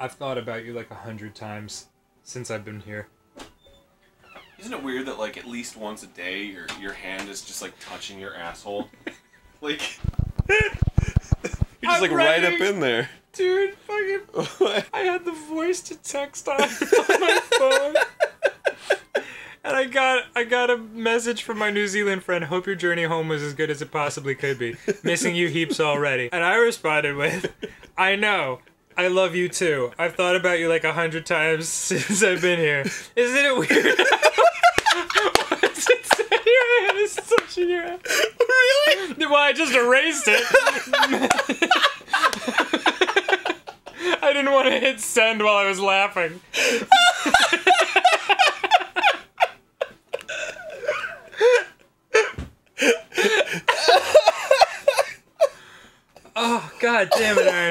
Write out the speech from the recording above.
I've thought about you like a hundred times since I've been here. Isn't it weird that like at least once a day your your hand is just like touching your asshole? like You're just I'm like right up in there. Dude, fucking. I had the voice to text on, on my phone. And I got I got a message from my New Zealand friend. Hope your journey home was as good as it possibly could be. Missing you heaps already. And I responded with, I know. I love you too. I've thought about you like a hundred times since I've been here. Isn't it weird? What's it say? Your hand is touching your. Really? Well, I just erased it. I didn't want to hit send while I was laughing. oh, god damn it, Arin.